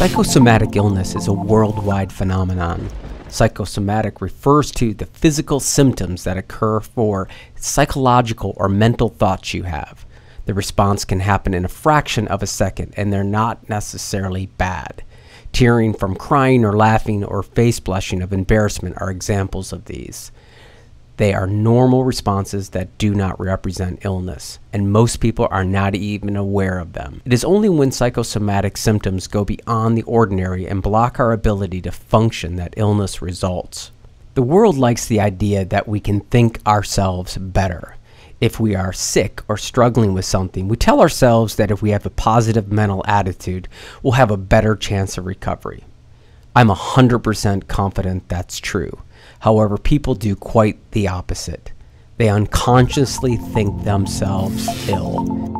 Psychosomatic illness is a worldwide phenomenon. Psychosomatic refers to the physical symptoms that occur for psychological or mental thoughts you have. The response can happen in a fraction of a second, and they're not necessarily bad. Tearing from crying or laughing or face blushing of embarrassment are examples of these. They are normal responses that do not represent illness, and most people are not even aware of them. It is only when psychosomatic symptoms go beyond the ordinary and block our ability to function that illness results. The world likes the idea that we can think ourselves better. If we are sick or struggling with something, we tell ourselves that if we have a positive mental attitude, we'll have a better chance of recovery. I'm 100% confident that's true. However, people do quite the opposite. They unconsciously think themselves ill.